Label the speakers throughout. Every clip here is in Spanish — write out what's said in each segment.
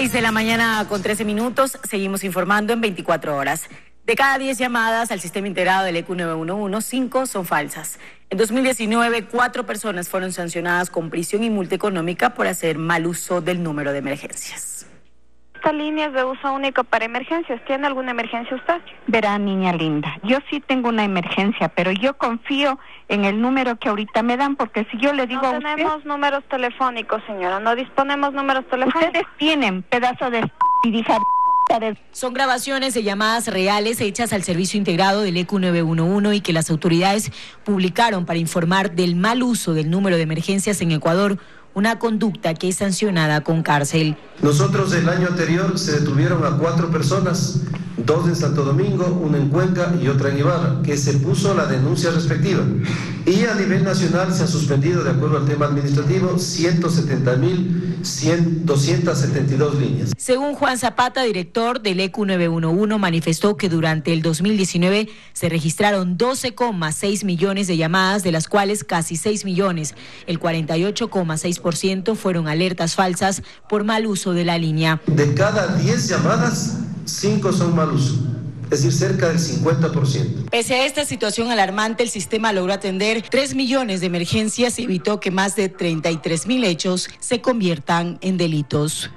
Speaker 1: 6 de la mañana con 13 minutos, seguimos informando en 24 horas. De cada 10 llamadas al sistema integrado del EQ 911, 5 son falsas. En 2019, cuatro personas fueron sancionadas con prisión y multa económica por hacer mal uso del número de emergencias.
Speaker 2: Esta línea es de uso único para emergencias. ¿Tiene alguna emergencia usted?
Speaker 3: Verá, niña linda, yo sí tengo una emergencia, pero yo confío en el número que ahorita me dan, porque si yo le digo
Speaker 2: no
Speaker 3: a usted...
Speaker 2: tenemos números telefónicos, señora. No disponemos números telefónicos.
Speaker 3: Ustedes tienen pedazo de...
Speaker 1: Son grabaciones de llamadas reales hechas al servicio integrado del EQ 911 y que las autoridades publicaron para informar del mal uso del número de emergencias en Ecuador, una conducta que es sancionada con cárcel.
Speaker 4: Nosotros el año anterior se detuvieron a cuatro personas, dos en Santo Domingo, una en Cuenca y otra en Ibarra, que se puso la denuncia respectiva. A nivel nacional se ha suspendido, de acuerdo al tema administrativo, 170.272 líneas.
Speaker 1: Según Juan Zapata, director del EQ 911, manifestó que durante el 2019 se registraron 12,6 millones de llamadas, de las cuales casi 6 millones, el 48,6% fueron alertas falsas por mal uso de la línea.
Speaker 4: De cada 10 llamadas, 5 son mal uso es decir, cerca del 50%.
Speaker 1: Pese a esta situación alarmante, el sistema logró atender 3 millones de emergencias y evitó que más de 33 mil hechos se conviertan en delitos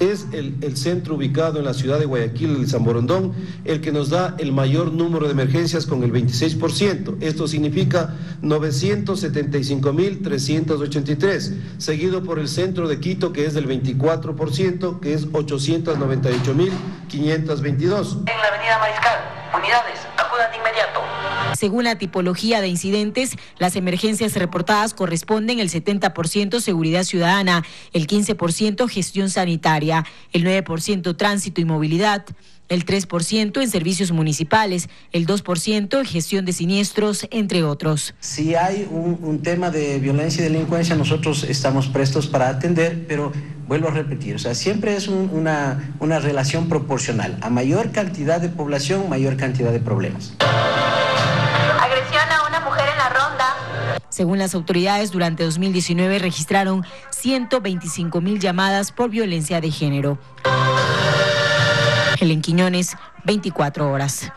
Speaker 4: es el, el, centro ubicado en la ciudad de Guayaquil, el San Borondón, el que nos da el mayor número de emergencias con el 26%. Esto significa 975.383, seguido por el centro de Quito, que es del 24%, que es 898.522.
Speaker 5: En la avenida Mariscal, unidades.
Speaker 1: Según la tipología de incidentes, las emergencias reportadas corresponden el 70% seguridad ciudadana, el 15% gestión sanitaria, el 9% tránsito y movilidad, el 3% en servicios municipales, el 2% en gestión de siniestros, entre otros.
Speaker 6: Si hay un, tema de violencia y delincuencia, nosotros estamos prestos para atender, pero vuelvo a repetir, o sea, siempre es un, una, una relación proporcional. A mayor cantidad de población, mayor cantidad de problemas.
Speaker 1: Según las autoridades, durante 2019 registraron 125 mil llamadas por violencia de género. Helen Quiñones, 24 horas.